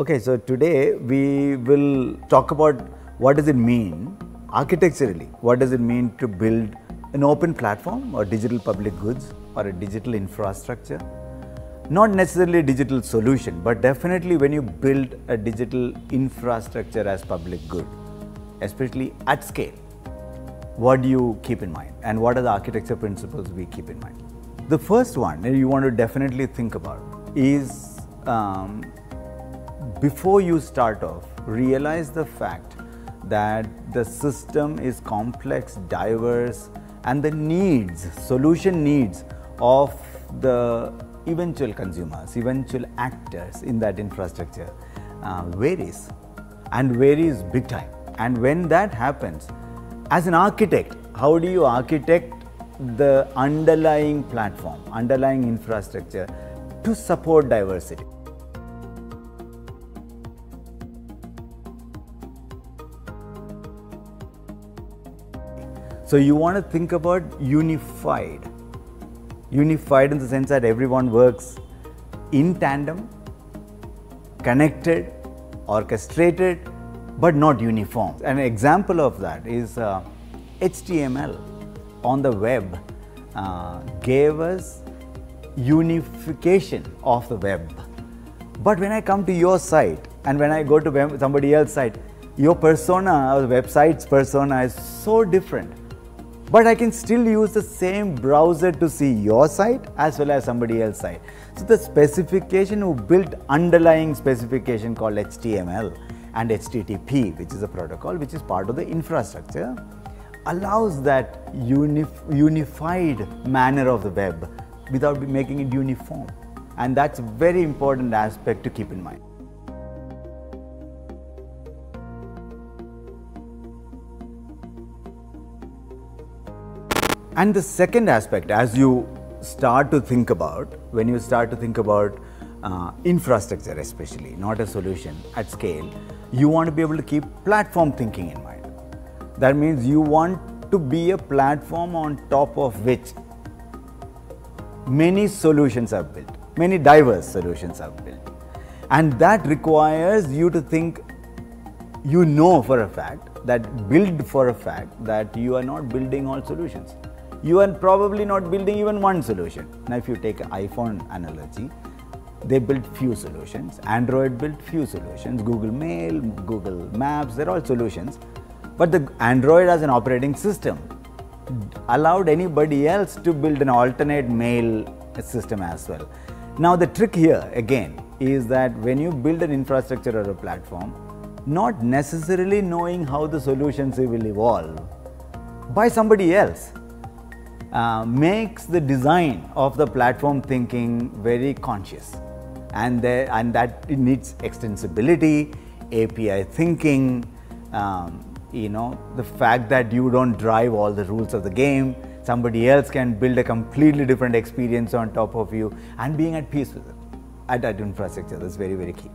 Okay, so today we will talk about what does it mean architecturally, what does it mean to build an open platform or digital public goods or a digital infrastructure. Not necessarily a digital solution, but definitely when you build a digital infrastructure as public good, especially at scale, what do you keep in mind and what are the architecture principles we keep in mind? The first one you want to definitely think about is um, before you start off, realize the fact that the system is complex, diverse, and the needs, solution needs of the eventual consumers, eventual actors in that infrastructure uh, varies and varies big time. And when that happens, as an architect, how do you architect the underlying platform, underlying infrastructure to support diversity? So you want to think about unified. Unified in the sense that everyone works in tandem, connected, orchestrated, but not uniform. An example of that is uh, HTML on the web uh, gave us unification of the web. But when I come to your site and when I go to somebody else's site, your persona or website's persona is so different but I can still use the same browser to see your site as well as somebody else's site. So the specification who built underlying specification called HTML and HTTP, which is a protocol which is part of the infrastructure, allows that unif- unified manner of the web without making it uniform. And that's a very important aspect to keep in mind. And the second aspect, as you start to think about, when you start to think about uh, infrastructure, especially, not a solution at scale, you want to be able to keep platform thinking in mind. That means you want to be a platform on top of which many solutions are built, many diverse solutions are built. And that requires you to think, you know for a fact, that build for a fact that you are not building all solutions you are probably not building even one solution. Now, if you take an iPhone analogy, they built few solutions. Android built few solutions. Google Mail, Google Maps, they're all solutions. But the Android as an operating system allowed anybody else to build an alternate mail system as well. Now, the trick here again is that when you build an infrastructure or a platform, not necessarily knowing how the solutions will evolve by somebody else uh, makes the design of the platform thinking very conscious and, there, and that it needs extensibility, API thinking, um, you know, the fact that you don't drive all the rules of the game, somebody else can build a completely different experience on top of you and being at peace with it. At that infrastructure, that's very, very key.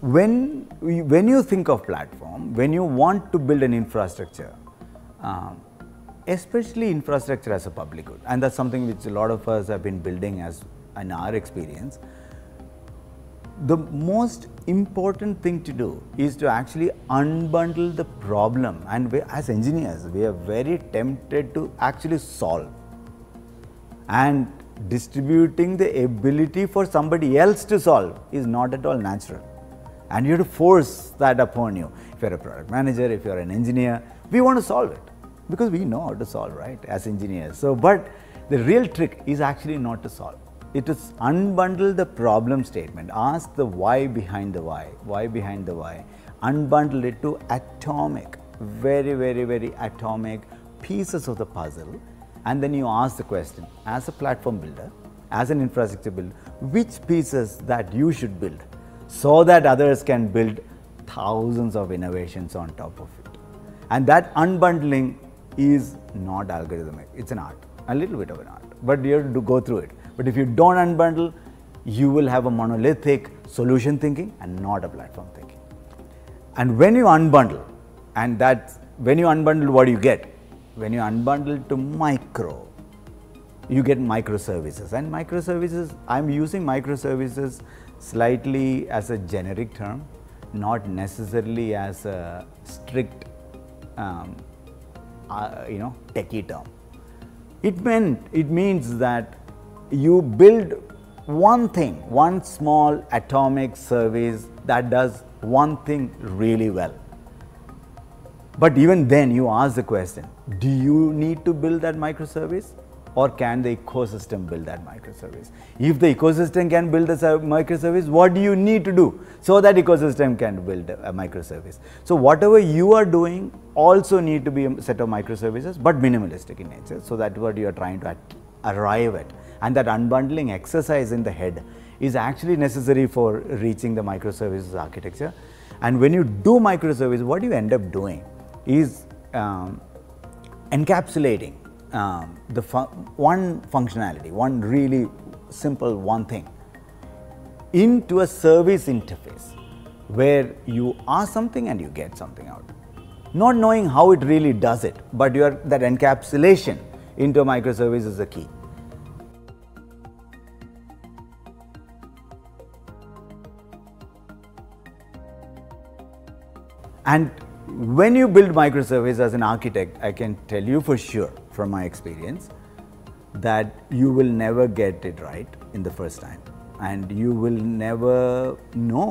When when you think of platform, when you want to build an infrastructure, um, especially infrastructure as a public good, and that's something which a lot of us have been building as in our experience. The most important thing to do is to actually unbundle the problem, and we, as engineers, we are very tempted to actually solve. And distributing the ability for somebody else to solve is not at all natural and you have to force that upon you. If you're a product manager, if you're an engineer, we want to solve it because we know how to solve, right, as engineers. So, but the real trick is actually not to solve. It is unbundle the problem statement, ask the why behind the why, why behind the why, unbundle it to atomic, very, very, very atomic pieces of the puzzle, and then you ask the question as a platform builder, as an infrastructure builder, which pieces that you should build so that others can build thousands of innovations on top of it. And that unbundling is not algorithmic, it's an art, a little bit of an art, but you have to go through it. But if you don't unbundle, you will have a monolithic solution thinking and not a platform thinking. And when you unbundle, and that when you unbundle, what do you get? when you unbundle to micro, you get microservices. And microservices, I'm using microservices slightly as a generic term, not necessarily as a strict, um, uh, you know, techie term. It meant, it means that you build one thing, one small atomic service that does one thing really well. But even then, you ask the question do you need to build that microservice? Or can the ecosystem build that microservice? If the ecosystem can build a microservice, what do you need to do so that ecosystem can build a microservice? So whatever you are doing also need to be a set of microservices, but minimalistic in nature. So that's what you are trying to arrive at. And that unbundling exercise in the head is actually necessary for reaching the microservices architecture. And when you do microservice, what you end up doing is um, encapsulating um, the one functionality, one really simple one thing into a service interface where you ask something and you get something out. Not knowing how it really does it, but that encapsulation into a microservice is the key. And when you build microservice as an architect, I can tell you for sure from my experience that you will never get it right in the first time and you will never know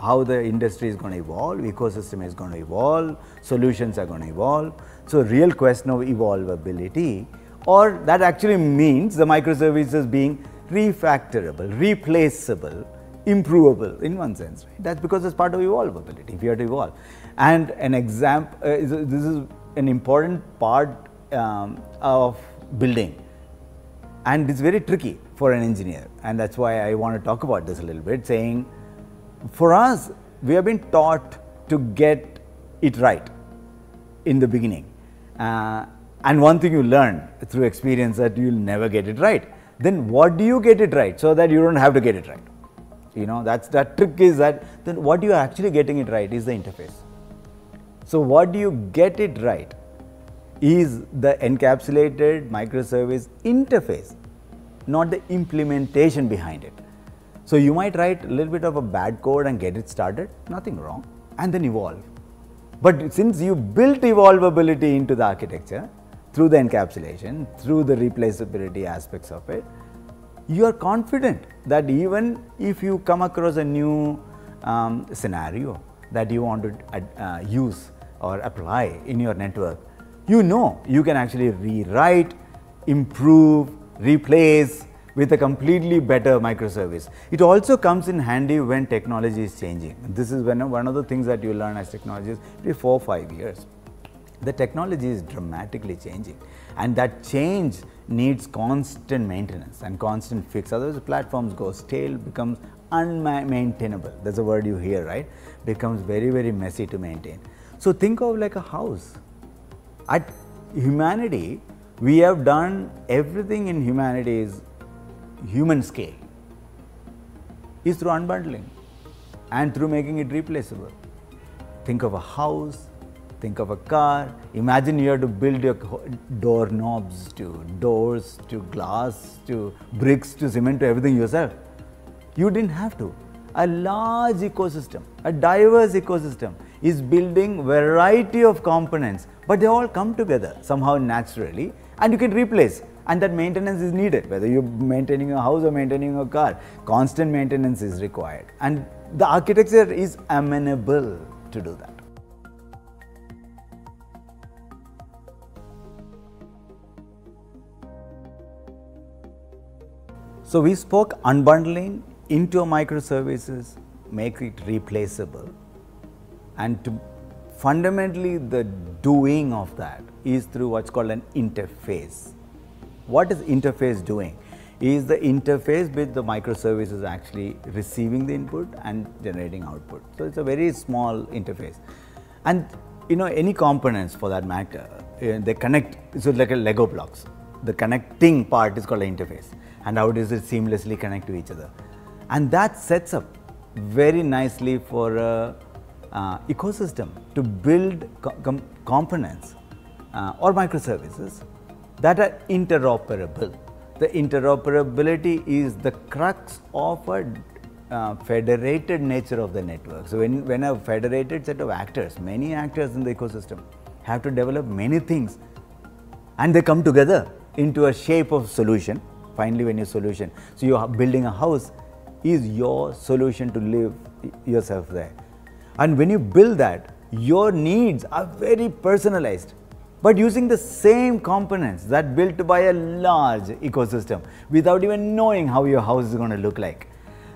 how the industry is going to evolve, ecosystem is going to evolve, solutions are going to evolve. So, real question of evolvability or that actually means the microservices being refactorable, replaceable, improvable in one sense. Right? That's because it's part of evolvability if you have to evolve. And an example, uh, this is an important part um, of building. And it's very tricky for an engineer. And that's why I want to talk about this a little bit saying for us we have been taught to get it right in the beginning. Uh, and one thing you learn through experience that you'll never get it right. Then what do you get it right so that you don't have to get it right? You know that's that trick is that then what you are actually getting it right is the interface. So, what do you get it right is the encapsulated microservice interface, not the implementation behind it. So, you might write a little bit of a bad code and get it started, nothing wrong, and then evolve. But since you built evolvability into the architecture through the encapsulation, through the replaceability aspects of it, you are confident that even if you come across a new um, scenario that you want to uh, use or apply in your network, you know you can actually rewrite, improve, replace with a completely better microservice. It also comes in handy when technology is changing. This is when one of the things that you learn as technologists four five years. The technology is dramatically changing and that change needs constant maintenance and constant fix. Otherwise, platforms go stale, becomes unmaintainable. That's a word you hear, right? Becomes very, very messy to maintain. So think of like a house. At humanity, we have done everything in humanity is human scale is through unbundling and through making it replaceable. Think of a house, think of a car. Imagine you have to build your door knobs to doors to glass to bricks to cement to everything yourself. You didn't have to. A large ecosystem, a diverse ecosystem is building variety of components, but they all come together somehow naturally and you can replace. And that maintenance is needed whether you're maintaining a house or maintaining a car constant maintenance is required. And the architecture is amenable to do that. So we spoke unbundling into microservices make it replaceable and to fundamentally the doing of that is through what's called an interface. What is interface doing? Is the interface with the microservices actually receiving the input and generating output. So it's a very small interface. And you know any components for that matter, uh, they connect, so like a Lego blocks. The connecting part is called an interface and how does it seamlessly connect to each other. And that sets up very nicely for a uh, ecosystem to build co components uh, or microservices that are interoperable. The interoperability is the crux of a uh, federated nature of the network. So, when, when a federated set of actors, many actors in the ecosystem have to develop many things and they come together into a shape of solution, finally when your solution. So, you are building a house is your solution to live yourself there. And when you build that, your needs are very personalized but using the same components that built by a large ecosystem without even knowing how your house is going to look like.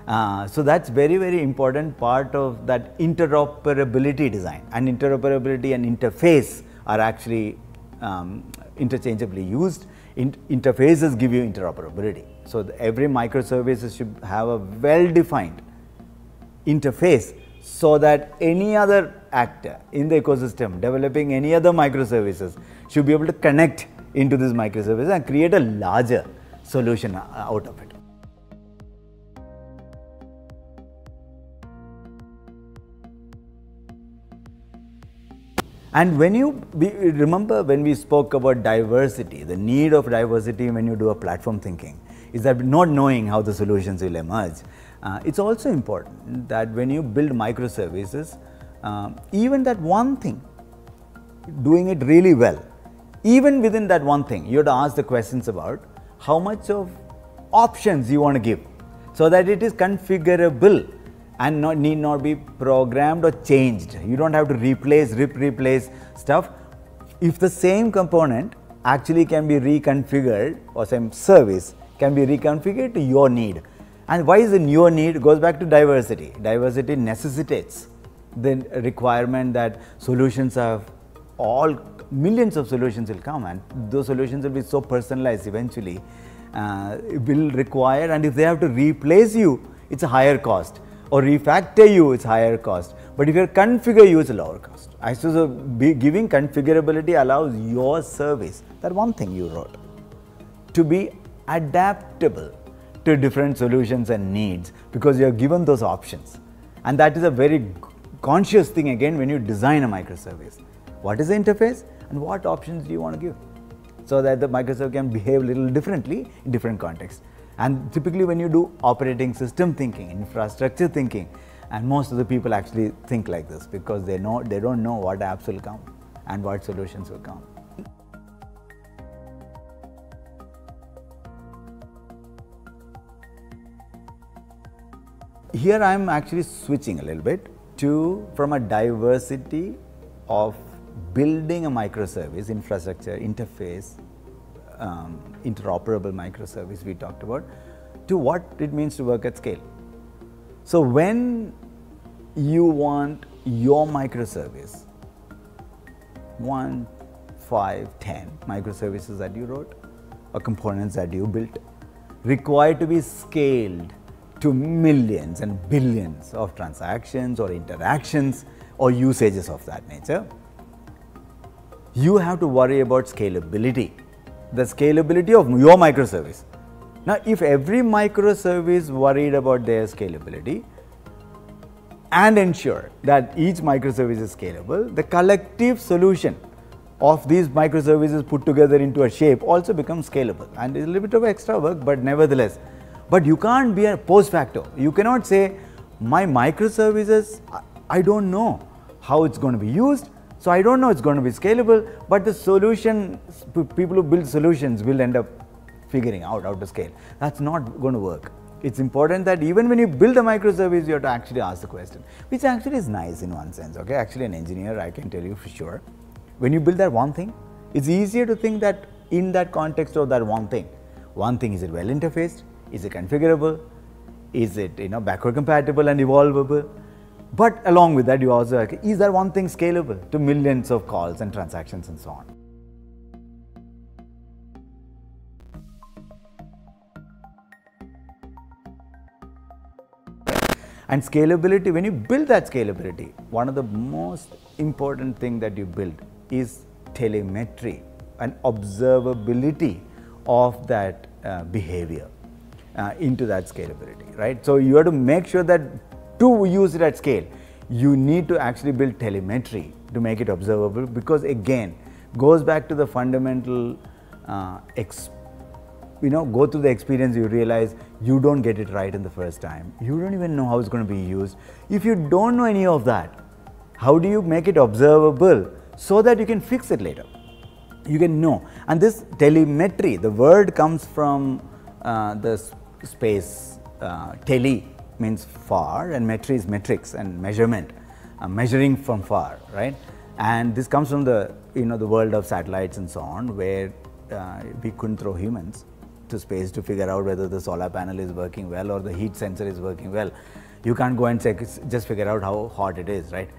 Uh, so that's very very important part of that interoperability design and interoperability and interface are actually um, interchangeably used. In interfaces give you interoperability. So every microservices should have a well defined interface so that any other actor in the ecosystem developing any other microservices should be able to connect into this microservice and create a larger solution uh, out of it. And when you remember when we spoke about diversity, the need of diversity when you do a platform thinking is that not knowing how the solutions will emerge. Uh, it's also important that when you build microservices, uh, even that one thing, doing it really well, even within that one thing, you have to ask the questions about how much of options you want to give so that it is configurable and not, need not be programmed or changed. You don't have to replace, rip, replace stuff. If the same component actually can be reconfigured or same service can be reconfigured to your need. And why is it newer need? It goes back to diversity. Diversity necessitates the requirement that solutions have all millions of solutions will come and those solutions will be so personalized eventually uh, will require and if they have to replace you it's a higher cost. Or refactor you it's higher cost. But if you configure you it's a lower cost. I suppose so giving configurability allows your service. That one thing you wrote. To be adaptable to different solutions and needs because you are given those options and that is a very conscious thing again when you design a microservice. What is the interface and what options do you want to give? So that the microservice can behave a little differently in different contexts. And typically when you do operating system thinking, infrastructure thinking, and most of the people actually think like this because they know they don't know what apps will come and what solutions will come. Here I am actually switching a little bit to from a diversity of building a microservice infrastructure interface um, interoperable microservice we talked about to what it means to work at scale. So when you want your microservice, one, five, ten microservices that you wrote or components that you built required to be scaled to millions and billions of transactions or interactions or usages of that nature, you have to worry about scalability the scalability of your microservice. Now, if every microservice worried about their scalability and ensure that each microservice is scalable, the collective solution of these microservices put together into a shape also becomes scalable and it's a little bit of extra work, but nevertheless. But you can't be a post facto. You cannot say, my microservices, I don't know how it's going to be used so I don't know it's going to be scalable, but the solution, people who build solutions will end up figuring out how to scale. That's not going to work. It's important that even when you build a microservice, you have to actually ask the question, which actually is nice in one sense. Okay, actually, an engineer, I can tell you for sure. When you build that one thing, it's easier to think that in that context of that one thing, one thing is it well interfaced, is it configurable, is it you know backward compatible and evolvable, but along with that, you also is there one thing scalable? To millions of calls and transactions and so on. And scalability, when you build that scalability, one of the most important thing that you build is telemetry and observability of that uh, behavior uh, into that scalability, right? So you have to make sure that to use it at scale, you need to actually build telemetry to make it observable because again, goes back to the fundamental uh, you know, go through the experience, you realize you don't get it right in the first time. You don't even know how it's going to be used. If you don't know any of that, how do you make it observable so that you can fix it later? You can know. And this telemetry, the word comes from uh, the space uh, tele means far and metry is metrics and measurement, uh, measuring from far, right? And this comes from the you know the world of satellites and so on, where uh, we couldn't throw humans to space to figure out whether the solar panel is working well or the heat sensor is working well. You can't go and check, just figure out how hot it is, right?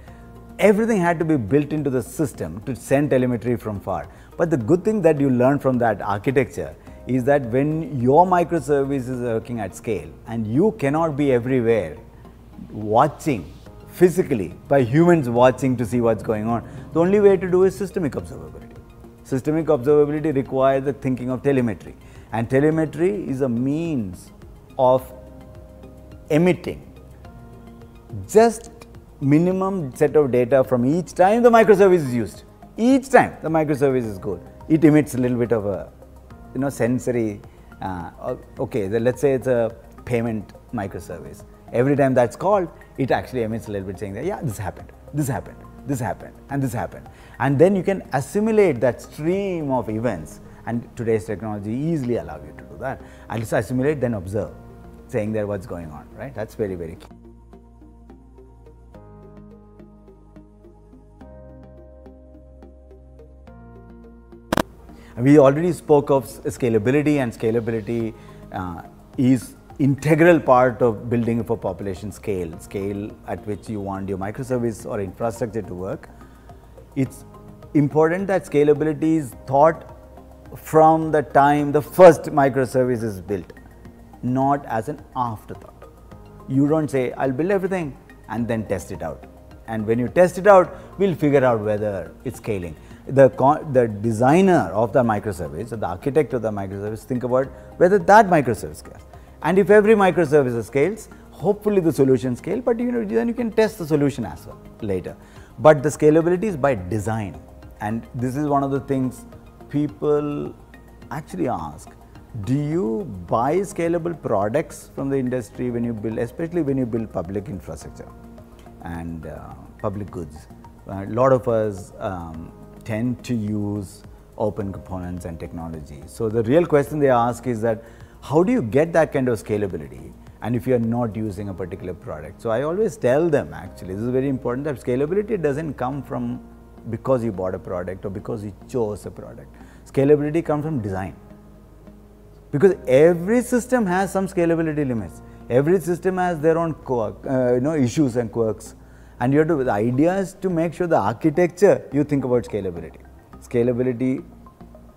Everything had to be built into the system to send telemetry from far. But the good thing that you learn from that architecture is that when your microservice is working at scale and you cannot be everywhere watching physically by humans watching to see what's going on, the only way to do is systemic observability. Systemic observability requires the thinking of telemetry. And telemetry is a means of emitting just minimum set of data from each time the microservice is used. Each time the microservice is good, it emits a little bit of a you know sensory. Uh, okay, let's say it's a payment microservice. Every time that's called, it actually emits a little bit saying that yeah, this happened, this happened, this happened, and this happened, and then you can assimilate that stream of events and today's technology easily allow you to do that. I'll just assimilate then observe, saying that what's going on, right? That's very, very key. We already spoke of scalability and scalability uh, is integral part of building for population scale, scale at which you want your microservice or infrastructure to work. It's important that scalability is thought from the time the first microservice is built, not as an afterthought. You don't say, I'll build everything and then test it out. And when you test it out, we'll figure out whether it's scaling. The, the designer of the microservice, or the architect of the microservice, think about whether that microservice scales. And if every microservice scales, hopefully the solution scale, but you know, then you can test the solution as well later. But the scalability is by design. And this is one of the things people actually ask do you buy scalable products from the industry when you build, especially when you build public infrastructure and uh, public goods? A lot of us um, tend to use open components and technology. So the real question they ask is that how do you get that kind of scalability? And if you are not using a particular product. So I always tell them actually, this is very important that scalability doesn't come from because you bought a product or because you chose a product. Scalability comes from design. Because every system has some scalability limits. Every system has their own quirk, uh, you know, issues and quirks. And you have to, the idea is to make sure the architecture, you think about scalability. Scalability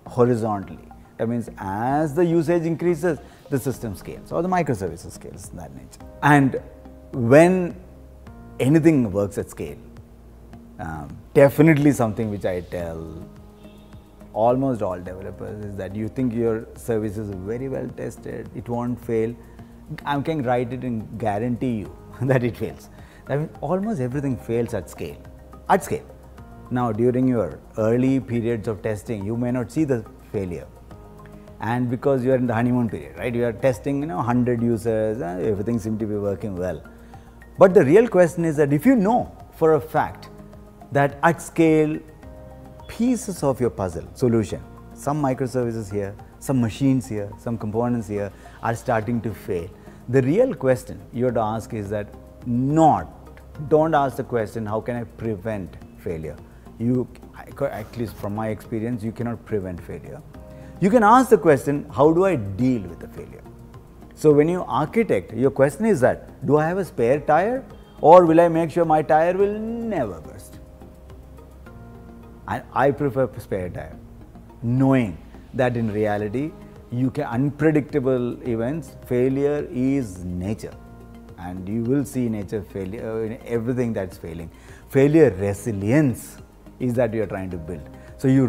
horizontally. That means as the usage increases, the system scales or the microservices scales in that nature. And when anything works at scale, um, definitely something which I tell almost all developers is that you think your service is very well tested, it won't fail. I can write it and guarantee you that it fails. I mean, almost everything fails at scale. At scale. Now, during your early periods of testing, you may not see the failure. And because you are in the honeymoon period, right? You are testing, you know, 100 users, uh, everything seems to be working well. But the real question is that if you know for a fact that at scale pieces of your puzzle solution, some microservices here, some machines here, some components here are starting to fail. The real question you have to ask is that not, don't ask the question, how can I prevent failure? You, at least from my experience, you cannot prevent failure. You can ask the question, how do I deal with the failure? So when you architect, your question is that, do I have a spare tire or will I make sure my tire will never burst? and I prefer spare tire, knowing that in reality, you can unpredictable events, failure is nature, and you will see nature failure in everything that's failing. Failure resilience is that you are trying to build. So you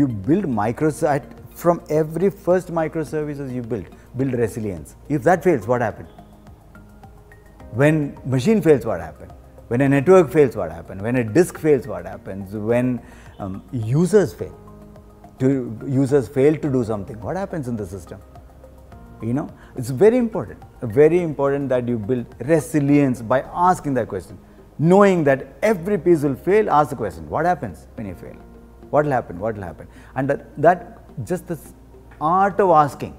you build microsite from every first microservices you build, build resilience. If that fails, what happened? When machine fails, what happened? When a network fails, what happens? When a disk fails, what happens? When um, users fail, to users fail to do something, what happens in the system? You know, it's very important, very important that you build resilience by asking that question. Knowing that every piece will fail, ask the question, what happens when you fail? What will happen? What will happen? And that, that just the art of asking,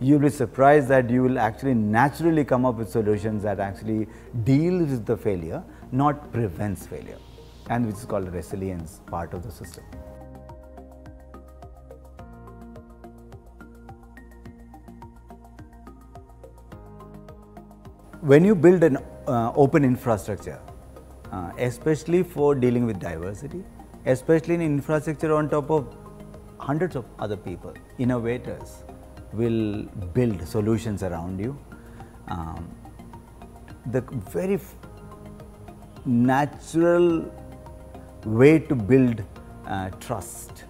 you'll be surprised that you will actually naturally come up with solutions that actually deal with the failure, not prevents failure, and which is called resilience part of the system. When you build an uh, open infrastructure, uh, especially for dealing with diversity, especially in infrastructure on top of hundreds of other people, innovators will build solutions around you. Um, the very natural way to build uh, trust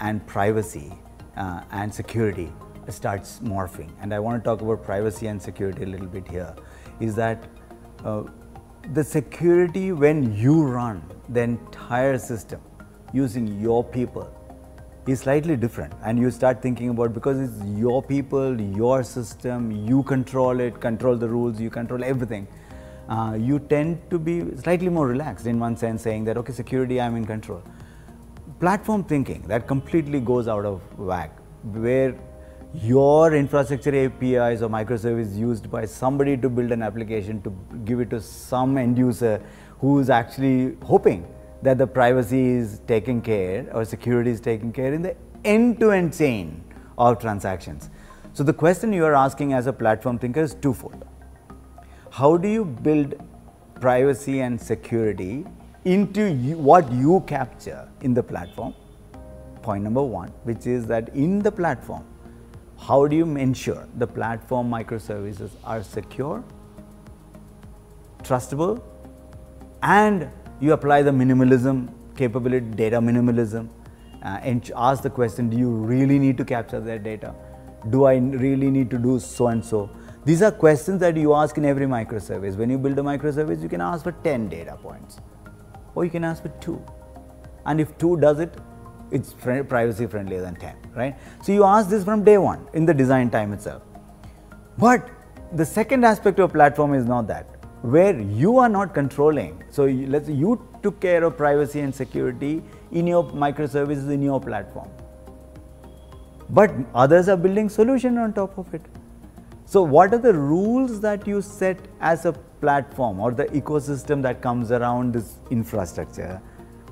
and privacy uh, and security starts morphing. And I want to talk about privacy and security a little bit here. Is that uh, the security when you run the entire system using your people is slightly different and you start thinking about because it's your people your system you control it control the rules you control everything uh, you tend to be slightly more relaxed in one sense saying that okay security i'm in control platform thinking that completely goes out of whack where your infrastructure APIs or microservice used by somebody to build an application to give it to some end user who is actually hoping that the privacy is taken care or security is taken care in the end-to-end chain of transactions. So the question you are asking as a platform thinker is twofold. How do you build privacy and security into you, what you capture in the platform? Point number one, which is that in the platform, how do you ensure the platform microservices are secure, trustable, and you apply the minimalism capability, data minimalism, uh, and ask the question, do you really need to capture that data? Do I really need to do so and so? These are questions that you ask in every microservice. When you build a microservice, you can ask for 10 data points, or you can ask for two. And if two does it, it's privacy friendlier than 10, right? So you ask this from day one in the design time itself. But the second aspect of platform is not that, where you are not controlling. So you, let's say you took care of privacy and security in your microservices in your platform. But others are building solution on top of it. So what are the rules that you set as a platform or the ecosystem that comes around this infrastructure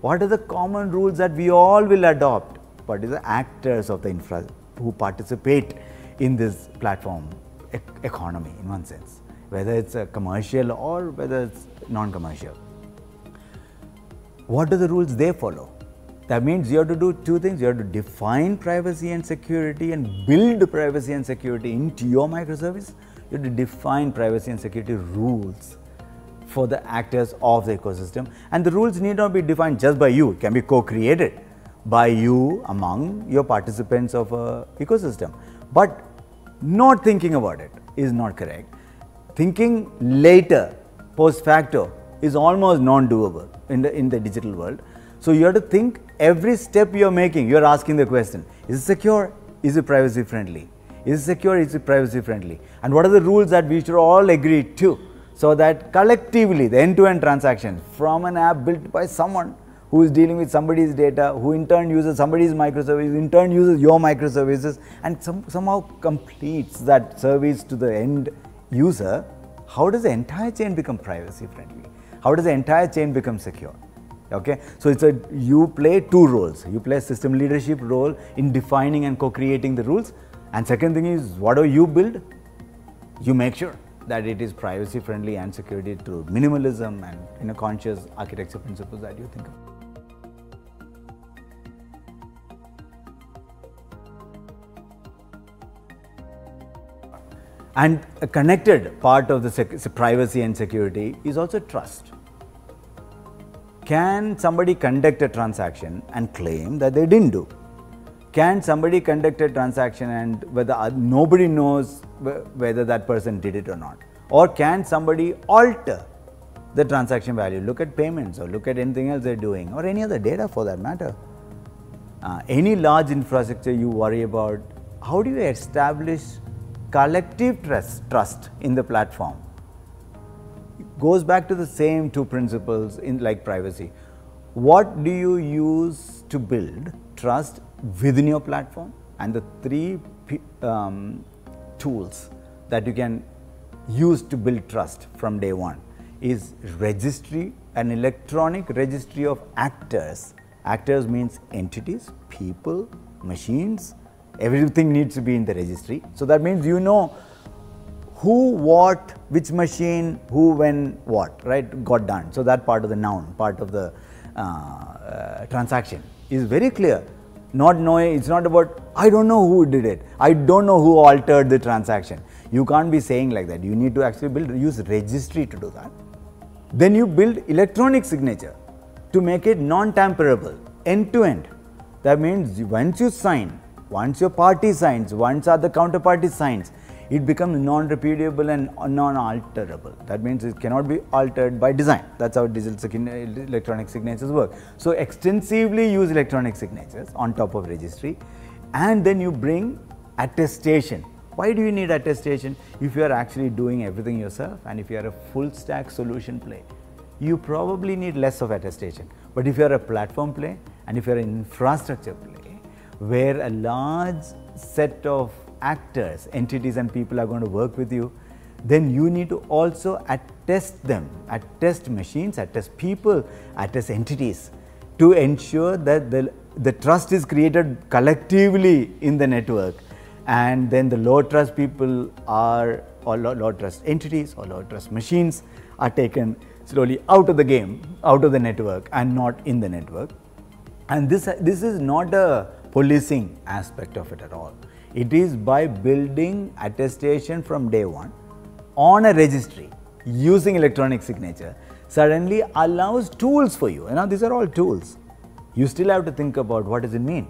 what are the common rules that we all will adopt? What is the actors of the infra who participate in this platform economy in one sense, whether it's a commercial or whether it's non-commercial. What are the rules they follow? That means you have to do two things. You have to define privacy and security and build privacy and security into your microservice. You have to define privacy and security rules for the actors of the ecosystem. And the rules need not be defined just by you, it can be co-created by you among your participants of a ecosystem. But not thinking about it is not correct. Thinking later, post facto, is almost non-doable in the, in the digital world. So you have to think every step you're making, you're asking the question, is it secure? Is it privacy friendly? Is it secure? Is it privacy friendly? And what are the rules that we should all agree to? So that collectively the end-to-end transaction from an app built by someone who is dealing with somebody's data, who in turn uses somebody's microservice, in turn uses your microservices and some, somehow completes that service to the end user, how does the entire chain become privacy friendly? How does the entire chain become secure? Okay, so it's a you play two roles. You play system leadership role in defining and co-creating the rules, and second thing is whatever you build, you make sure that it is privacy friendly and security through minimalism and in a conscious architecture principles that you think of. And a connected part of the privacy and security is also trust. Can somebody conduct a transaction and claim that they didn't do? Can somebody conduct a transaction and whether uh, nobody knows whether that person did it or not or can somebody alter the transaction value look at payments or look at anything else they're doing or any other data for that matter uh, any large infrastructure you worry about, how do you establish collective trust, trust in the platform? It goes back to the same two principles in like privacy. What do you use to build trust within your platform? And the three um, tools that you can use to build trust from day one is registry, an electronic registry of actors. Actors means entities, people, machines, everything needs to be in the registry. So that means you know who, what, which machine, who, when, what, right, got done. So that part of the noun, part of the uh, uh, transaction is very clear. Not knowing, it's not about, I don't know who did it, I don't know who altered the transaction. You can't be saying like that. You need to actually build, use registry to do that. Then you build electronic signature to make it non-tamperable, end-to-end. That means once you sign, once your party signs, once other counterparty signs, it becomes non-repudiable and non-alterable. That means it cannot be altered by design. That's how digital electronic signatures work. So extensively use electronic signatures on top of registry and then you bring attestation. Why do you need attestation if you are actually doing everything yourself and if you are a full stack solution play? You probably need less of attestation. But if you are a platform play and if you are an infrastructure play where a large set of actors, entities and people are going to work with you, then you need to also attest them, attest machines, attest people, attest entities to ensure that the, the trust is created collectively in the network and then the low trust people are or low, low trust entities or low trust machines are taken slowly out of the game, out of the network and not in the network. And this, this is not a policing aspect of it at all. It is by building attestation from day one on a registry using electronic signature suddenly allows tools for you. Now these are all tools. You still have to think about what does it mean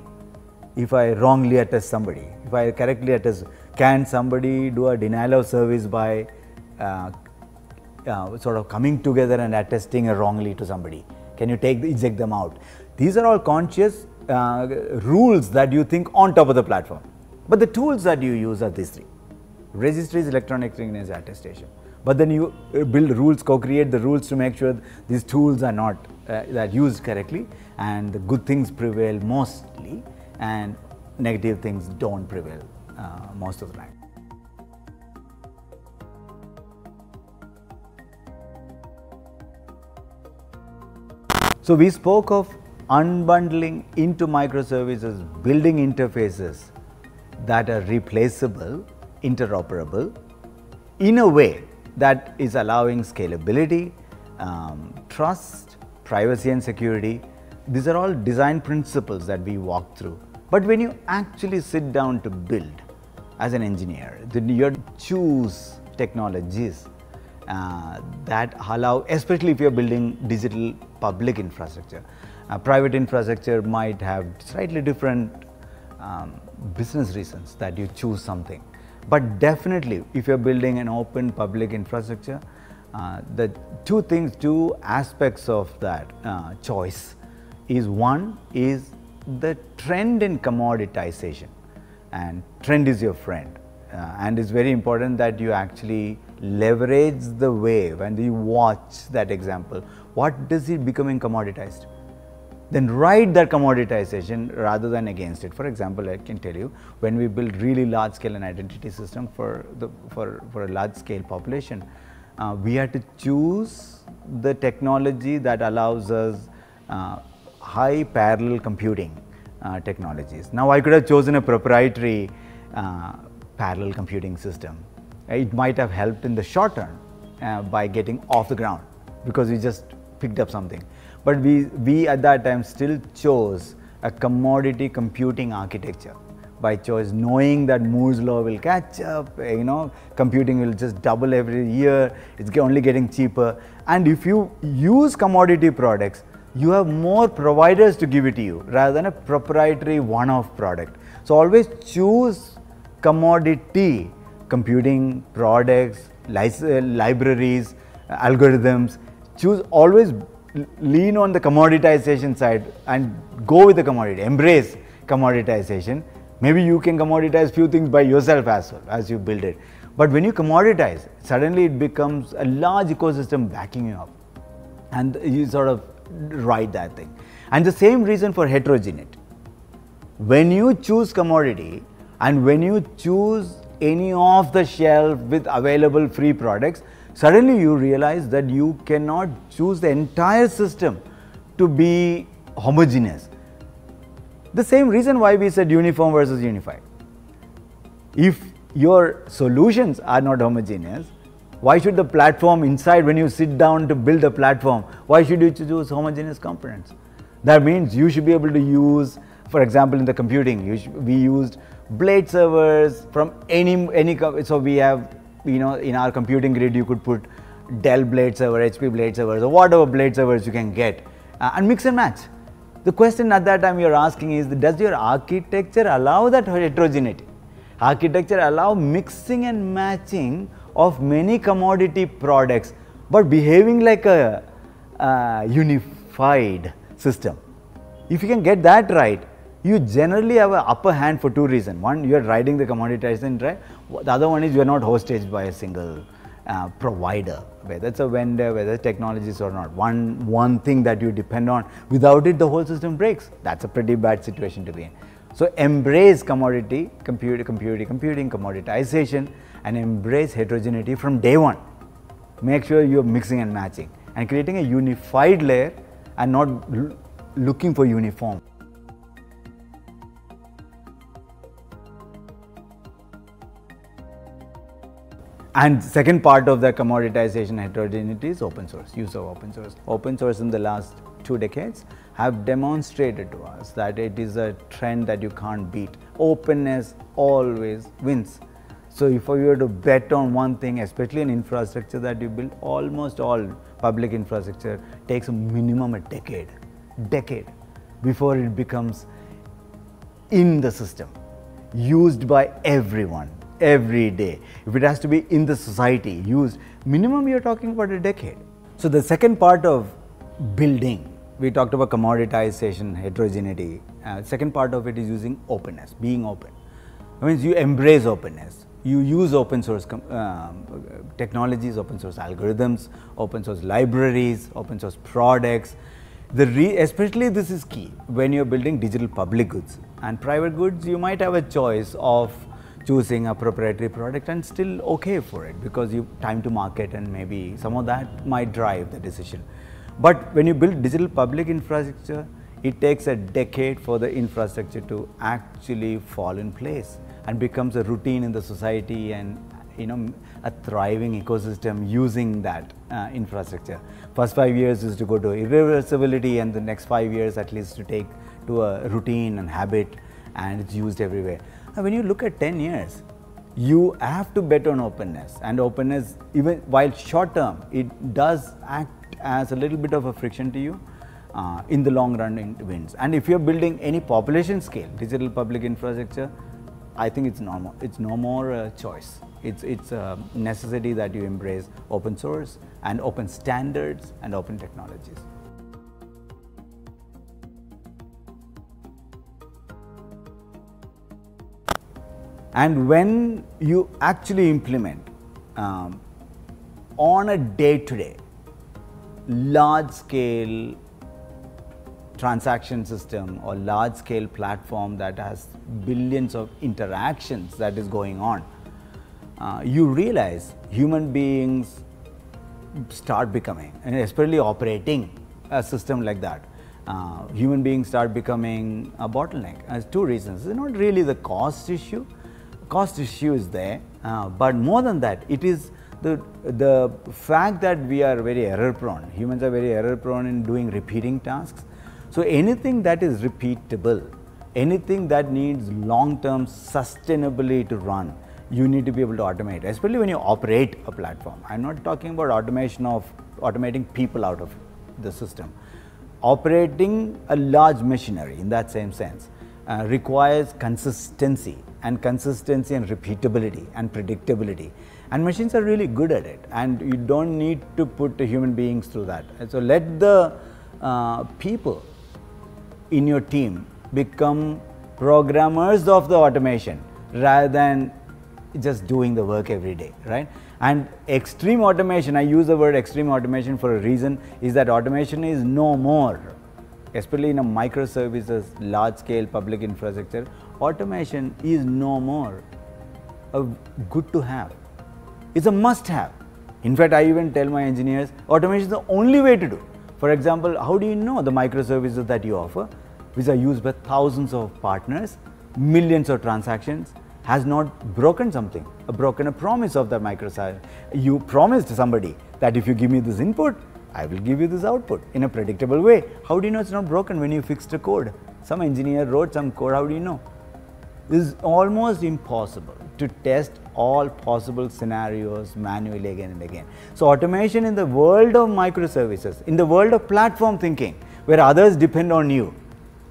if I wrongly attest somebody, if I correctly attest, can somebody do a denial of service by uh, uh, sort of coming together and attesting wrongly to somebody? Can you take eject them out? These are all conscious uh, rules that you think on top of the platform. But the tools that you use are these three. Registries, electronic signature, attestation. But then you uh, build rules, co-create the rules to make sure these tools are not uh, that used correctly and the good things prevail mostly and negative things don't prevail uh, most of the time. So we spoke of unbundling into microservices, building interfaces that are replaceable, interoperable in a way that is allowing scalability, um, trust, privacy and security. These are all design principles that we walk through. But when you actually sit down to build as an engineer, then you choose technologies uh, that allow, especially if you're building digital public infrastructure. Uh, private infrastructure might have slightly different um, business reasons that you choose something. But definitely, if you're building an open public infrastructure, uh, the two things, two aspects of that uh, choice is one is the trend in commoditization and trend is your friend uh, and it's very important that you actually leverage the wave and you watch that example. What does it becoming commoditized? Then ride that commoditization rather than against it. For example, I can tell you when we build really large scale and identity system for the for, for a large scale population, uh, we had to choose the technology that allows us uh, high parallel computing uh, technologies. Now I could have chosen a proprietary uh, parallel computing system. It might have helped in the short term uh, by getting off the ground because we just picked up something. But we, we at that time still chose a commodity computing architecture by choice, knowing that Moore's law will catch up, eh, you know, computing will just double every year, it's only getting cheaper. And if you use commodity products, you have more providers to give it to you rather than a proprietary one-off product. So always choose commodity computing products, libraries, algorithms. Choose always lean on the commoditization side and go with the commodity, embrace commoditization, maybe you can commoditize few things by yourself as well as you build it. But when you commoditize, suddenly it becomes a large ecosystem backing you up and you sort of ride that thing. And the same reason for heterogeneity. When you choose commodity and when you choose any off the shelf with available free products, suddenly you realize that you cannot choose the entire system to be homogeneous. The same reason why we said uniform versus unified. If your solutions are not homogeneous, why should the platform inside when you sit down to build a platform, why should you choose homogeneous components? That means you should be able to use, for example, in the computing, we used blade servers from any, any, so we have, you know, in our computing grid, you could put Dell blade server, HP blade servers, or whatever blade servers you can get uh, and mix and match. The question at that time you're asking is, does your architecture allow that heterogeneity? Architecture allow mixing and matching of many commodity products, but behaving like a unified system. If you can get that right, you generally have an upper hand for two reasons. One, you are riding the commoditization right. The other one is you are not hosted by a single uh, provider, whether it's a vendor, whether it's technologies or not. One, one thing that you depend on, without it the whole system breaks. That's a pretty bad situation to be in. So embrace commodity, computing, computing, computing, commoditization and embrace heterogeneity from day one. Make sure you're mixing and matching and creating a unified layer and not looking for uniform. And second part of the commoditization heterogeneity is open source, use of open source. Open source in the last two decades have demonstrated to us that it is a trend that you can't beat. Openness always wins. So if you were to bet on one thing, especially an infrastructure that you build, almost all public infrastructure takes a minimum a decade, decade before it becomes in the system, used by everyone every day. If it has to be in the society, used, minimum you're talking about a decade. So the second part of building, we talked about commoditization, heterogeneity. Uh, second part of it is using openness, being open. That means you embrace openness. You use open source um, technologies, open source algorithms, open source libraries, open source products. The especially this is key when you're building digital public goods and private goods. You might have a choice of choosing a proprietary product and still okay for it because you time to market and maybe some of that might drive the decision. But when you build digital public infrastructure, it takes a decade for the infrastructure to actually fall in place and becomes a routine in the society and you know a thriving ecosystem using that uh, infrastructure. First five years is to go to irreversibility and the next five years at least to take to a routine and habit and it's used everywhere. Now, when you look at 10 years, you have to bet on openness and openness even while short term it does act as a little bit of a friction to you uh, in the long run it wins and if you're building any population scale digital public infrastructure I think it's normal. It's no more a choice. It's it's a necessity that you embrace open source and open standards and open technologies. And when you actually implement um, on a day to day, large scale transaction system or large scale platform that has billions of interactions that is going on, uh, you realize human beings start becoming, and especially operating a system like that, uh, human beings start becoming a bottleneck. As two reasons. It's not really the cost issue, cost issue is there, uh, but more than that, it is the, the fact that we are very error prone, humans are very error prone in doing repeating tasks. So, anything that is repeatable, anything that needs long term sustainably to run, you need to be able to automate, especially when you operate a platform. I am not talking about automation of automating people out of the system. Operating a large machinery in that same sense uh, requires consistency and consistency and repeatability and predictability And machines are really good at it, and you don't need to put human beings through that. So let the uh, people in your team become programmers of the automation rather than just doing the work every day, right? And extreme automation, I use the word extreme automation for a reason, is that automation is no more, especially in a microservices, large scale public infrastructure, automation is no more a good to have. It's a must have. In fact, I even tell my engineers, automation is the only way to do. For example, how do you know the microservices that you offer, which are used by thousands of partners, millions of transactions, has not broken something, broken a promise of that microservice. You promised somebody that if you give me this input, I will give you this output in a predictable way. How do you know it's not broken when you fixed the code? Some engineer wrote some code, how do you know? It's almost impossible to test all possible scenarios manually again and again. So, automation in the world of microservices, in the world of platform thinking, where others depend on you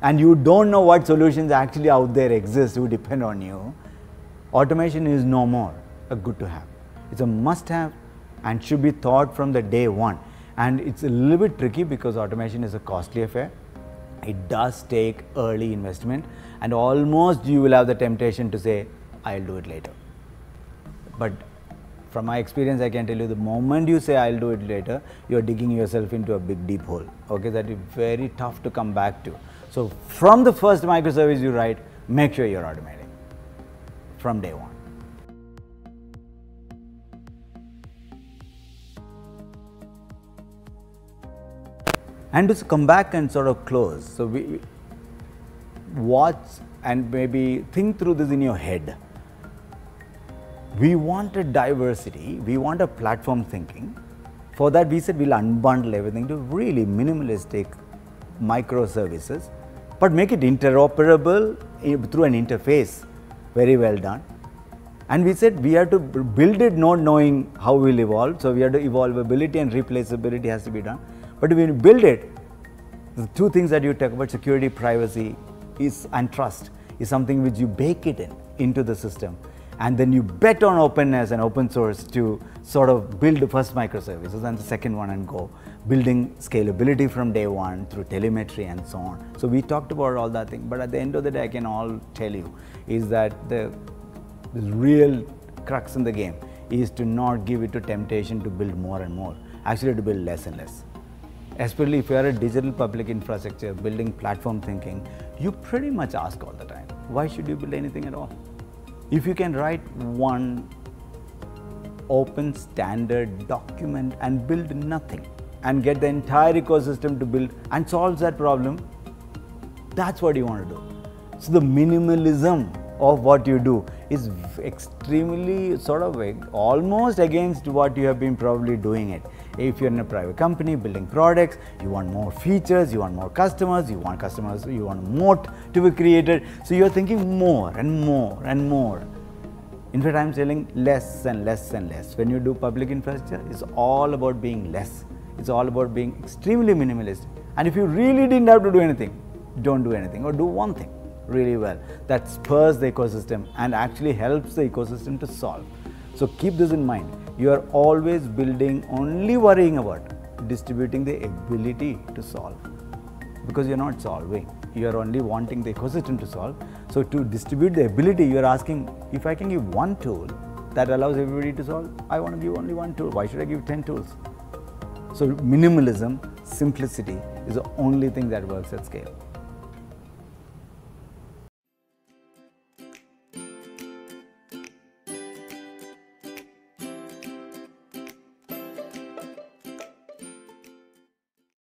and you don't know what solutions actually out there exist who depend on you, automation is no more a good to have. It's a must have and should be thought from the day one. And it's a little bit tricky because automation is a costly affair. It does take early investment and almost you will have the temptation to say, I'll do it later. But from my experience, I can tell you the moment you say I'll do it later, you're digging yourself into a big deep hole. Okay, that is very tough to come back to. So from the first microservice you write, make sure you're automating from day one. And to come back and sort of close, so we watch and maybe think through this in your head. We want a diversity, we want a platform thinking. For that, we said we'll unbundle everything to really minimalistic microservices, but make it interoperable eh, through an interface very well done. And we said we have to build it not knowing how we'll evolve. So we have to evolvability and replaceability has to be done. But when you build it, the two things that you talk about security, privacy is and trust is something which you bake it in into the system. And then you bet on openness and open source to sort of build the first microservices and the second one and go building scalability from day one through telemetry and so on. So we talked about all that thing, but at the end of the day, I can all tell you is that the, the real crux in the game is to not give it to temptation to build more and more, actually to build less and less. Especially if you are a digital public infrastructure, building platform thinking, you pretty much ask all the time, why should you build anything at all? If you can write one open standard document and build nothing and get the entire ecosystem to build and solves that problem, that's what you want to do. So the minimalism of what you do is extremely sort of almost against what you have been probably doing it. If you're in a private company building products, you want more features, you want more customers, you want customers, you want more to be created. So you're thinking more and more and more. In fact, I'm telling less and less and less. When you do public infrastructure, it's all about being less. It's all about being extremely minimalist. And if you really didn't have to do anything, don't do anything or do one thing really well that spurs the ecosystem and actually helps the ecosystem to solve. So keep this in mind. You are always building, only worrying about distributing the ability to solve because you're not solving. You are only wanting the ecosystem to solve. So to distribute the ability, you are asking if I can give one tool that allows everybody to solve, I want to give only one tool. Why should I give 10 tools? So minimalism, simplicity is the only thing that works at scale.